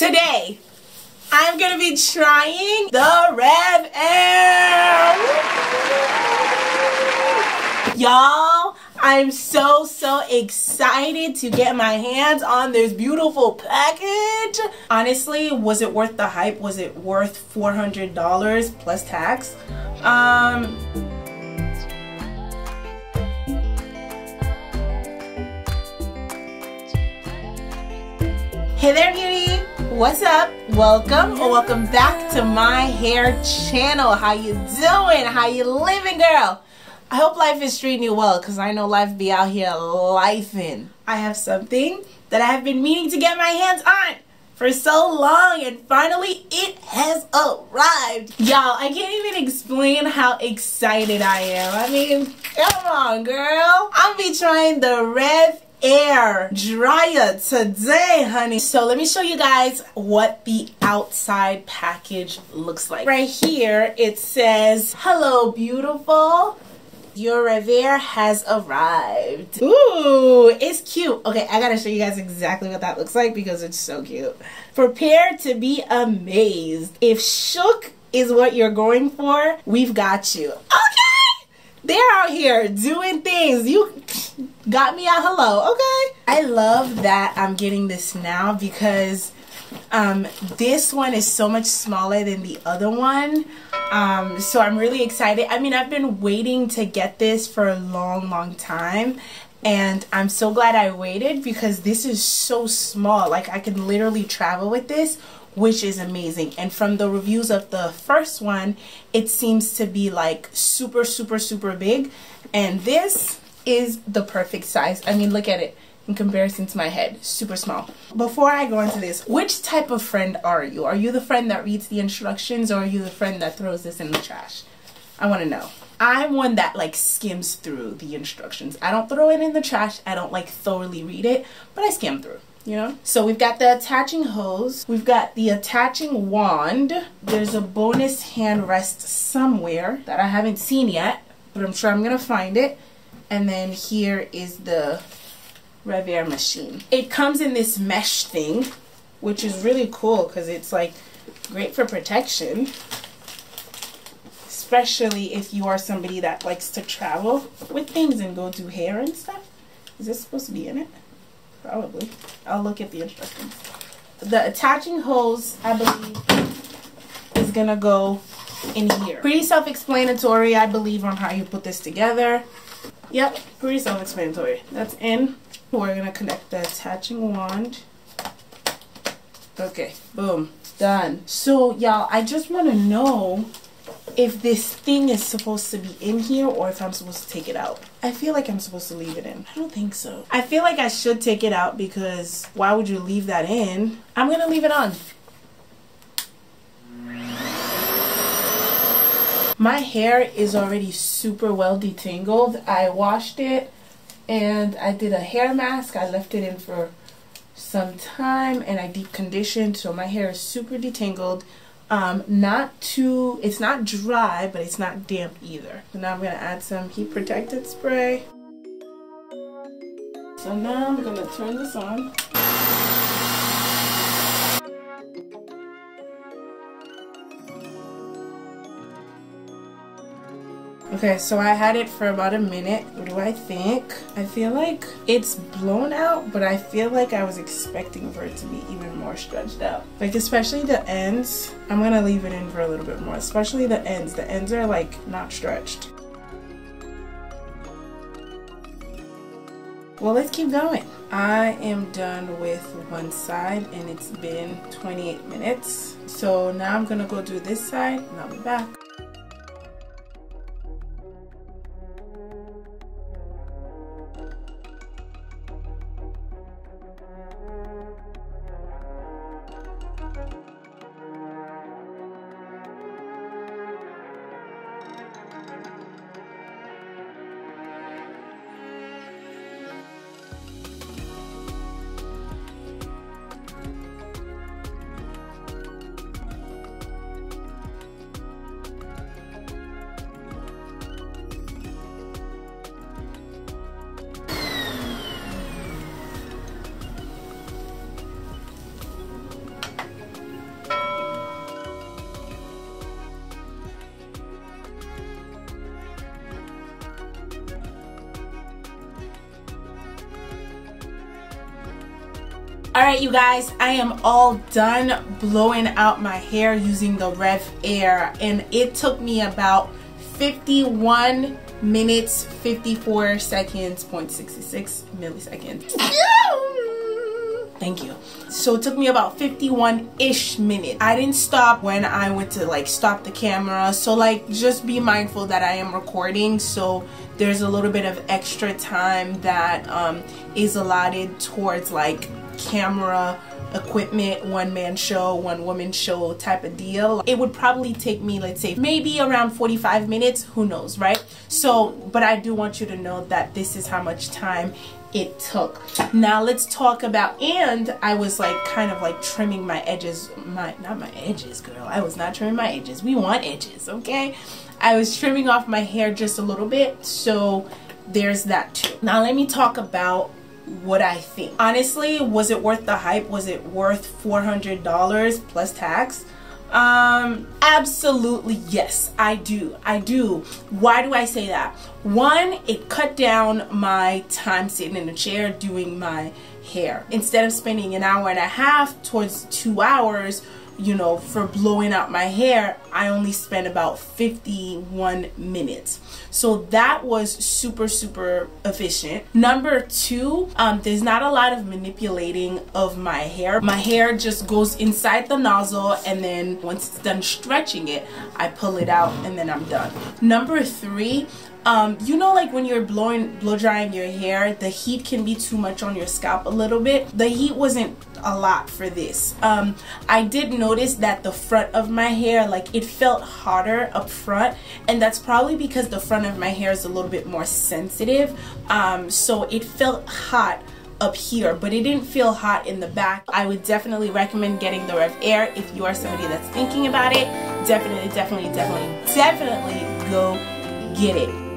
Today, I'm gonna be trying the RevAir. Y'all, I'm so, so excited to get my hands on this beautiful package. Honestly, was it worth the hype? Was it worth $400 plus tax? Um, Hey there, beauty. What's up? Welcome or welcome back to my hair channel. How you doing? How you living, girl? I hope life is treating you well because I know life be out here lifing. I have something that I have been meaning to get my hands on for so long and finally it has arrived. Y'all, I can't even explain how excited I am. I mean, come on, girl. I'll be trying the Rev air dryer today honey so let me show you guys what the outside package looks like right here it says hello beautiful your RevAir has arrived. Ooh, it's cute. Okay, I gotta show you guys exactly what that looks like because it's so cute. Prepare to be amazed. If shook is what you're going for, we've got you. Okay! They're out here doing things. You got me at hello, okay? I love that I'm getting this now because um, this one is so much smaller than the other one. Um, so I'm really excited. I mean, I've been waiting to get this for a long, long time. And I'm so glad I waited because this is so small. Like I can literally travel with this, which is amazing. And from the reviews of the first one, it seems to be like super, super, super big. And this is the perfect size. I mean, look at it in comparison to my head. Super small. Before I go into this, which type of friend are you? Are you the friend that reads the instructions or are you the friend that throws this in the trash? I want to know. I'm one that like skims through the instructions. I don't throw it in the trash. I don't like thoroughly read it, but I skim through you know so we've got the attaching hose we've got the attaching wand there's a bonus hand rest somewhere that i haven't seen yet but i'm sure i'm gonna find it and then here is the RevAir machine. It comes in this mesh thing, which is really cool because it's like great for protection. Especially if you are somebody that likes to travel with things and go do hair and stuff. Is this supposed to be in it? Probably. I'll look at the instructions. The attaching hose, I believe, is going to go in here. Pretty self-explanatory, I believe, on how you put this together. Yep, pretty self-explanatory. That's in. We're gonna connect the attaching wand. Okay, boom, done. So y'all, I just wanna know if this thing is supposed to be in here or if I'm supposed to take it out. I feel like I'm supposed to leave it in. I don't think so. I feel like I should take it out because why would you leave that in? I'm gonna leave it on. My hair is already super well detangled. I washed it and I did a hair mask. I left it in for some time and I deep conditioned so my hair is super detangled. Um, not too, it's not dry, but it's not damp either. So now I'm going to add some heat protected spray. So now I'm going to turn this on. Okay, so I had it for about a minute. What do I think? I feel like it's blown out, but I feel like I was expecting for it to be even more stretched out. Like, especially the ends. I'm gonna leave it in for a little bit more, especially the ends. The ends are like not stretched. Well, let's keep going. I am done with one side and it's been 28 minutes. So now I'm gonna go do this side and I'll be back. Alright you guys, I am all done blowing out my hair using the Rev Air and it took me about 51 minutes 54 seconds 0.66 milliseconds. Thank you. So it took me about 51-ish minutes. I didn't stop when i went to like stop the camera. So like just be mindful that i am recording. So there's a little bit of extra time that um, is allotted towards like camera equipment one man show one woman show type of deal. It would probably take me let's say maybe around 45 minutes. Who knows right? So but I do want you to know that this is how much time it took. Now let's talk about and I was like kind of like trimming my edges. My not my edges girl. I was not trimming my edges. We want edges okay? I was trimming off my hair just a little bit so there's that too. Now let me talk about what I think. Honestly, was it worth the hype? Was it worth $400 plus tax? Um, absolutely yes, I do. I do. Why do I say that? One, it cut down my time sitting in a chair doing my hair. Instead of spending an hour and a half towards two hours you know, for blowing out my hair, I only spent about 51 minutes. So that was super, super efficient. Number two, um, there's not a lot of manipulating of my hair. My hair just goes inside the nozzle and then once it's done stretching it, I pull it out and then I'm done. Number three, um, you know like when you're blowing blow drying your hair the heat can be too much on your scalp a little bit. The heat wasn't a lot for this. Um, I did notice that the front of my hair like it felt hotter up front and that's probably because the front of my hair is a little bit more sensitive. Um, so it felt hot up here but it didn't feel hot in the back. I would definitely recommend getting the RevAir if you are somebody that's thinking about it. Definitely definitely definitely definitely go get it